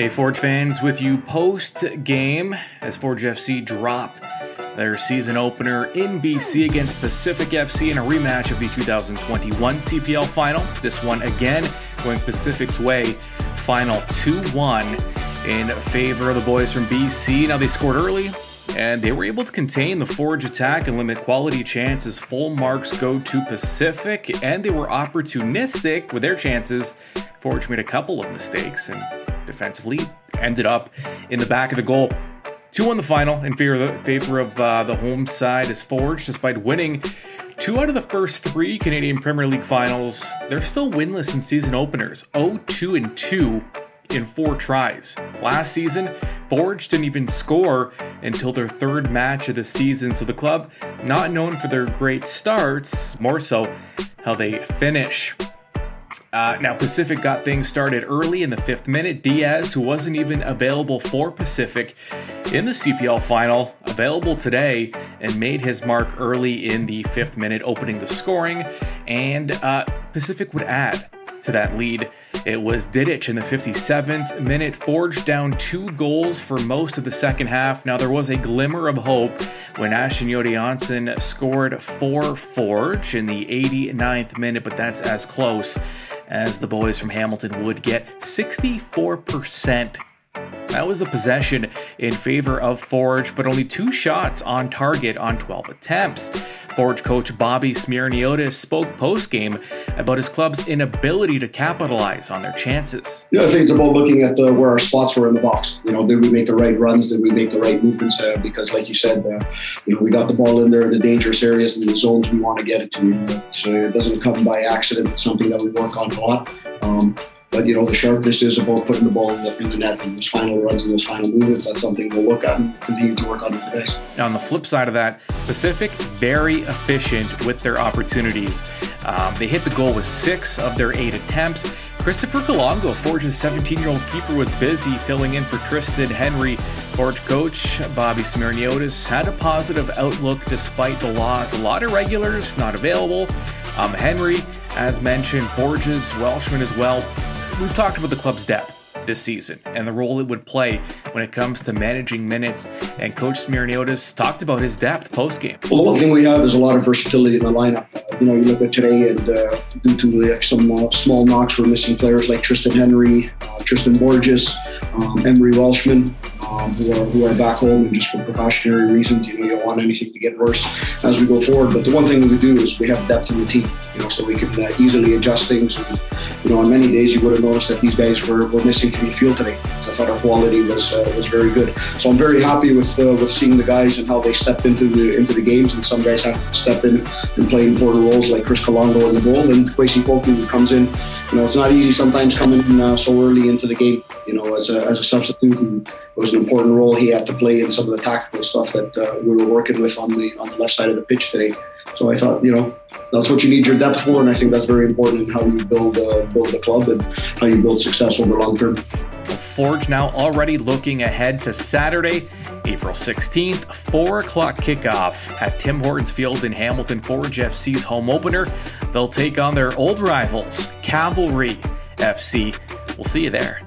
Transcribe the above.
Hey, Forge fans, with you post game as Forge FC drop their season opener in BC against Pacific FC in a rematch of the 2021 CPL final. This one again going Pacific's way, final 2 1 in favor of the boys from BC. Now they scored early, and they were able to contain the Forge attack and limit quality chances. Full marks go to Pacific, and they were opportunistic with their chances. Forge made a couple of mistakes and defensively ended up in the back of the goal. 2 1 the final in favor of the, favor of, uh, the home side is Forge, despite winning two out of the first three Canadian Premier League finals. They're still winless in season openers 0 2 and 2 in four tries. Last season, Forge didn't even score until their third match of the season, so the club, not known for their great starts, more so how they finish. Uh, now, Pacific got things started early in the fifth minute. Diaz, who wasn't even available for Pacific in the CPL final, available today, and made his mark early in the fifth minute, opening the scoring. And uh, Pacific would add to that lead. It was Didic in the 57th minute, forged down two goals for most of the second half. Now, there was a glimmer of hope when Ashton Yodi scored for Forge in the 89th minute, but that's as close as the boys from Hamilton would get 64% that was the possession in favor of Forge, but only two shots on target on 12 attempts. Forge coach Bobby Smyrniotis spoke post-game about his club's inability to capitalize on their chances. Yeah, I think it's about looking at uh, where our spots were in the box. You know, did we make the right runs? Did we make the right movements? Uh, because, like you said, uh, you know, we got the ball in there in the dangerous areas and the zones we want to get it to. So it doesn't come by accident. It's something that we work on a lot. Um, but you know, the sharpness is about putting the ball in the, in the net and those final runs and those final movements. That's something we'll look at and continue to work on with the guys. On the flip side of that, Pacific very efficient with their opportunities. Um, they hit the goal with six of their eight attempts. Christopher Kalongo, Forge's 17-year-old keeper, was busy filling in for Triston Henry. Forge coach Bobby Smyrniotis had a positive outlook despite the loss. A lot of regulars not available. Um, Henry, as mentioned, Borges, Welshman as well we've talked about the club's depth this season and the role it would play when it comes to managing minutes. And Coach Smyrniotis talked about his depth post game. Well, the one thing we have is a lot of versatility in the lineup. Uh, you know, you look at today, and uh, due to like, some uh, small knocks, we're missing players like Triston Henry, uh, Tristan Borges, um, Emery Welshman. Um, who, are, who are back home and just for precautionary reasons, you know, you don't want anything to get worse as we go forward. But the one thing we do is we have depth in the team, you know, so we can uh, easily adjust things and you know, on many days you would have noticed that these guys were, were missing the field today. So I thought our quality was uh, was very good. So I'm very happy with uh, with seeing the guys and how they stepped into the into the games. And some guys have stepped in and played important roles, like Chris Kalongo in the goal and Kwasi Poku who comes in. You know, it's not easy sometimes coming in uh, so early into the game. You know, as a, as a substitute, and it was an important role he had to play in some of the tactical stuff that uh, we were working with on the on the left side of the pitch today. So I thought, you know, that's what you need your depth for, and I think that's very important in how you build uh, build the club and how you build success over long term. Forge now already looking ahead to Saturday, April 16th, 4 o'clock kickoff at Tim Hortons Field in Hamilton. Forge FC's home opener. They'll take on their old rivals, Cavalry FC. We'll see you there.